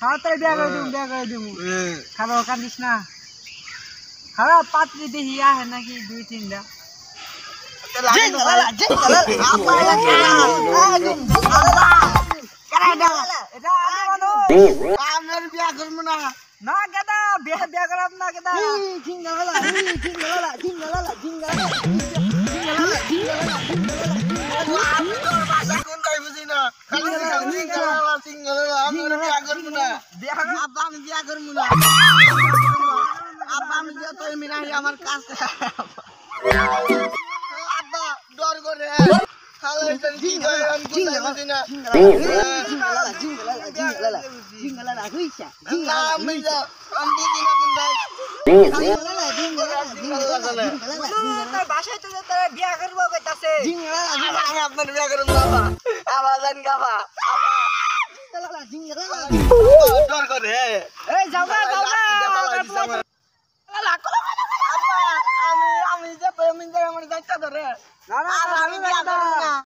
তাড়াতাড়ি বিয়া করে দিব বিয়া করে দিব খারাপ কান্দিস না খারাপ পাত্রী দেখি আহে নাকি দুই তিনটা এটা আমি মানুষ আমার বিয়া করবো না না কেদা বিয়া বিয়া করাম না কেদা কোনটাই না আব্বা আমি বিয়া করব না আব্বা আমি বিয়া তো আমার কাছে আব্বা ডর করে বিয়া করব কইতাছে আমি আপনার বিয়া করব না আবার গাবা আমি আমি যে প্রেমিক আমার যাইতা ধরে। না না আমি না।